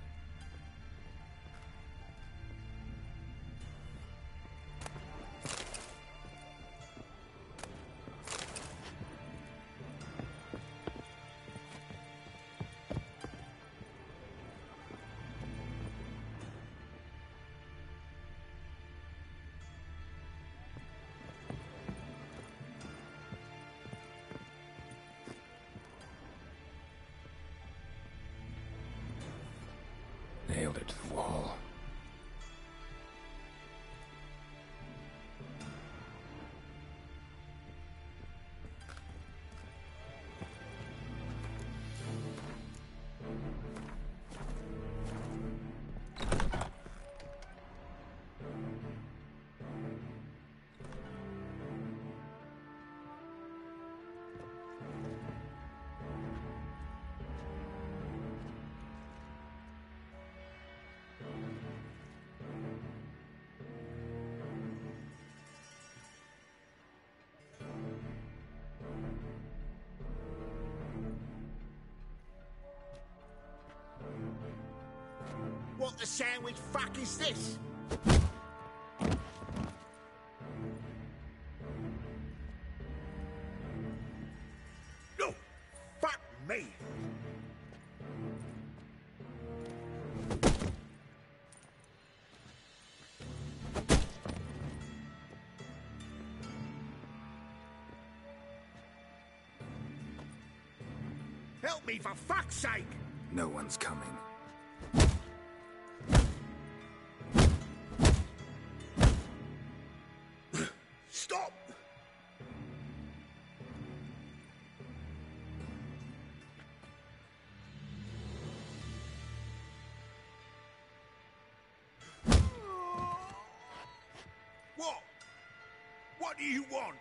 Sandwich fuck is this? No! Fuck me! Help me for fuck's sake! No one's coming. What do you want?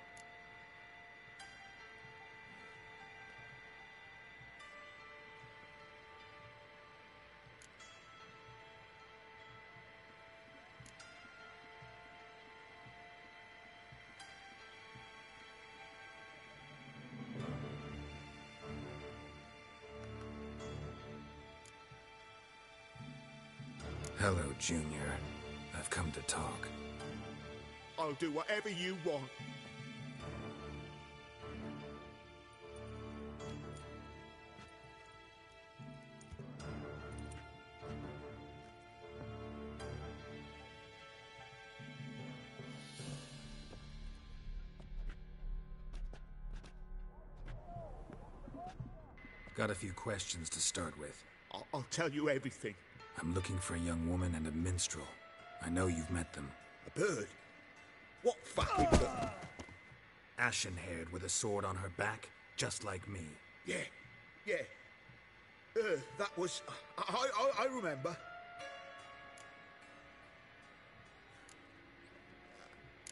Hello, Junior. I've come to talk. I'll do whatever you want. Got a few questions to start with. I'll, I'll tell you everything. I'm looking for a young woman and a minstrel. I know you've met them. A bird? What fucking bird? Ashen haired with a sword on her back, just like me. Yeah, yeah. Uh, that was. I, I, I remember.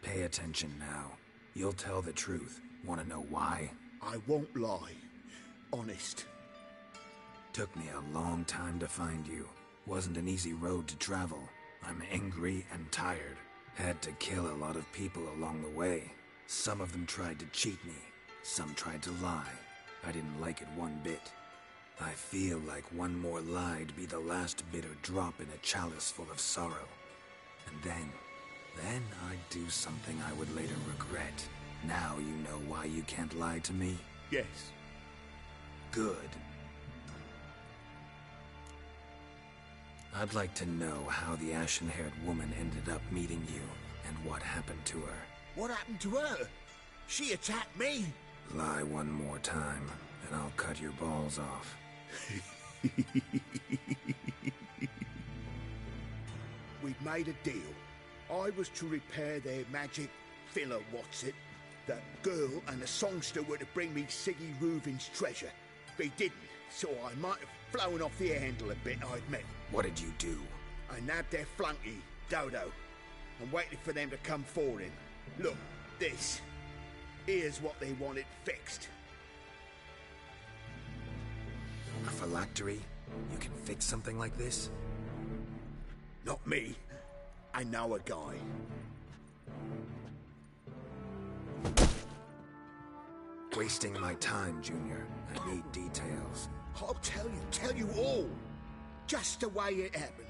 Pay attention now. You'll tell the truth. Want to know why? I won't lie. Honest. Took me a long time to find you. Wasn't an easy road to travel. I'm angry and tired. Had to kill a lot of people along the way. Some of them tried to cheat me. Some tried to lie. I didn't like it one bit. I feel like one more lie'd be the last bitter drop in a chalice full of sorrow. And then, then I'd do something I would later regret. Now you know why you can't lie to me? Yes. Good. I'd like to know how the ashen haired woman ended up meeting you and what happened to her. What happened to her? She attacked me. Lie one more time, and I'll cut your balls off. We'd made a deal. I was to repair their magic filler, what's it? The girl and the songster were to bring me Sigi Reuven's treasure. They didn't, so I might have flown off the handle a bit, I admit. What did you do? I nabbed their flunky, Dudu, and waited for them to come for him. Look, this. Here's what they wanted fixed. A phylactery? You can fix something like this? Not me. I know a guy. Wasting my time, Junior. I need details. I'll tell you, tell you all. Just the way it happened.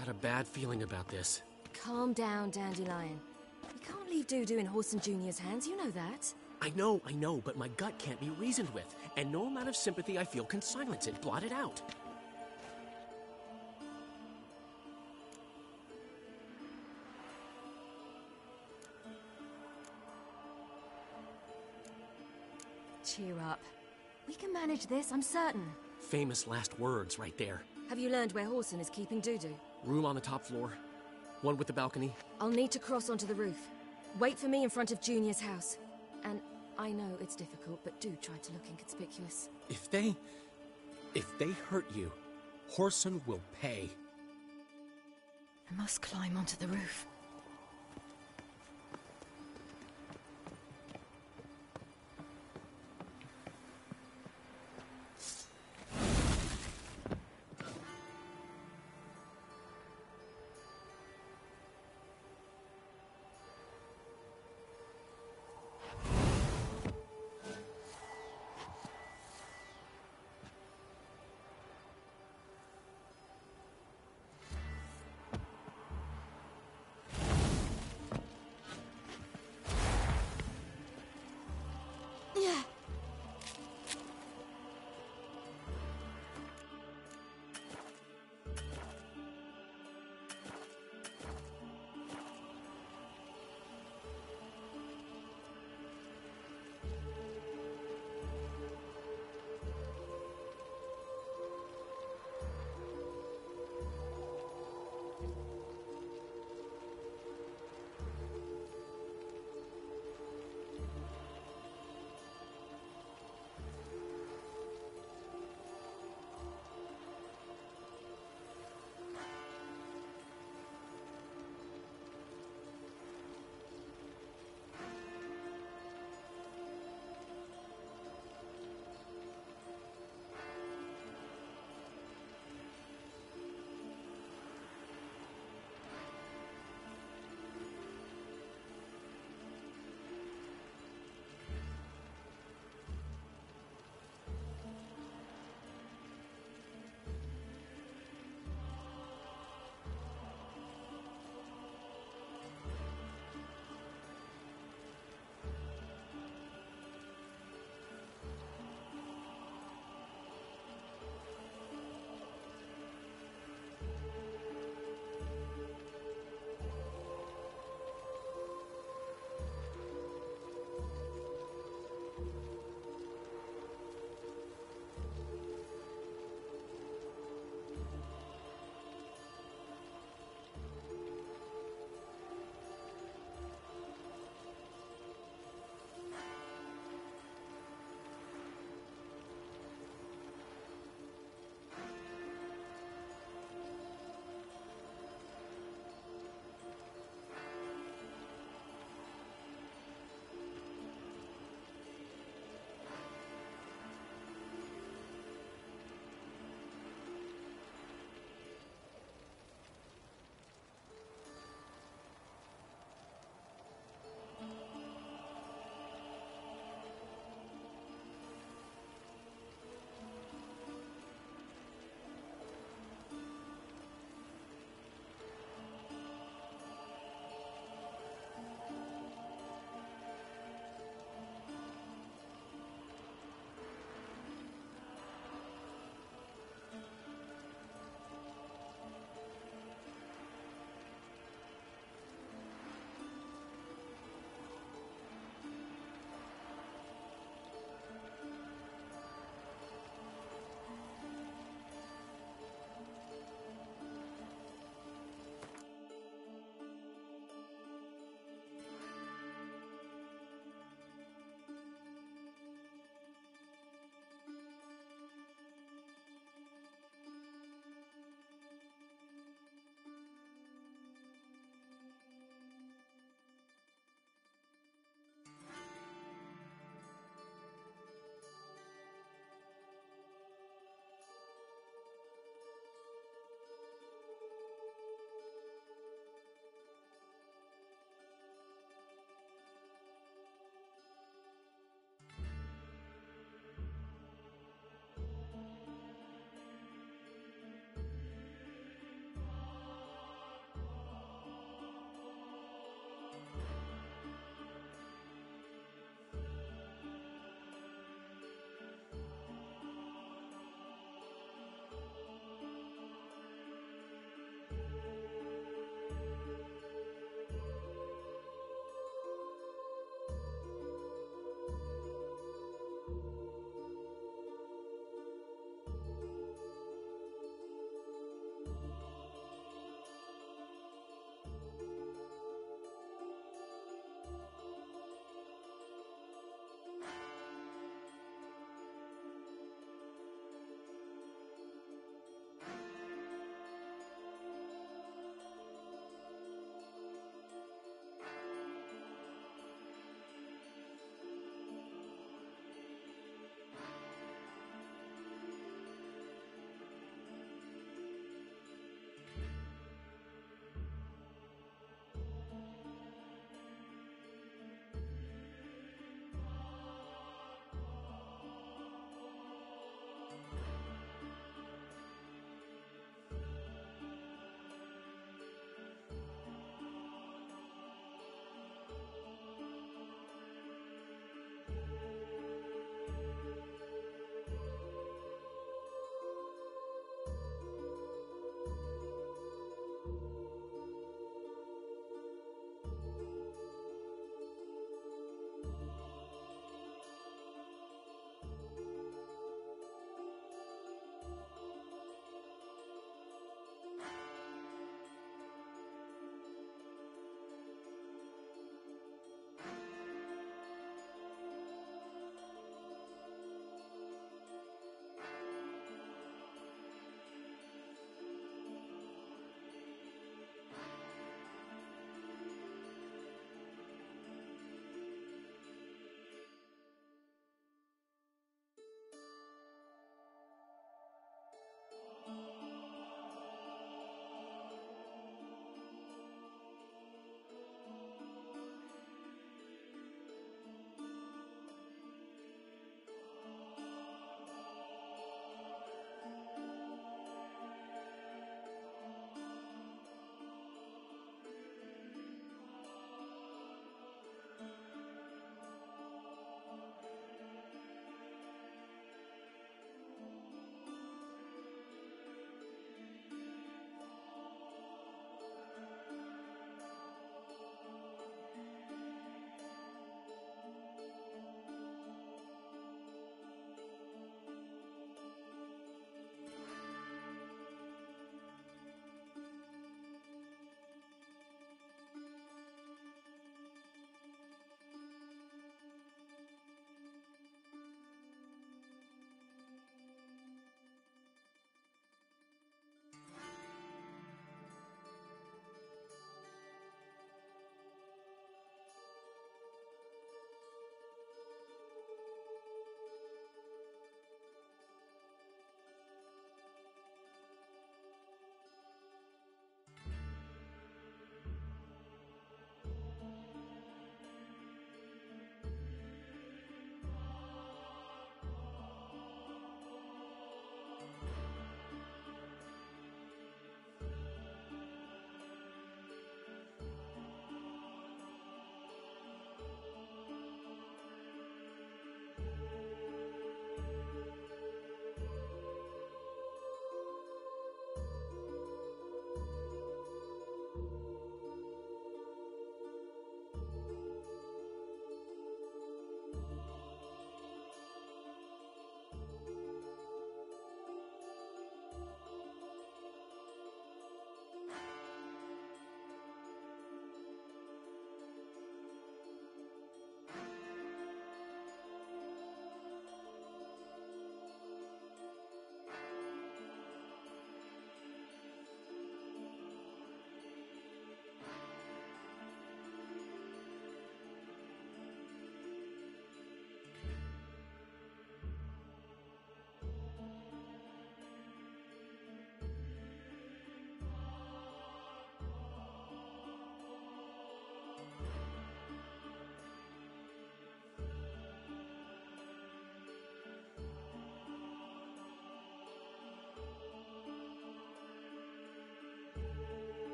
I got a bad feeling about this. Calm down, Dandelion. We can't leave Dudu in Whoreson Jr.'s hands, you know that. I know, I know, but my gut can't be reasoned with, and no amount of sympathy I feel can silence it, blot it out. Cheer up. We can manage this, I'm certain. Famous last words right there. Have you learned where Whoreson is keeping Dudu? Room on the top floor. One with the balcony. I'll need to cross onto the roof. Wait for me in front of Junior's house. And I know it's difficult, but do try to look inconspicuous. If they. If they hurt you, Whoreson will pay. I must climb onto the roof.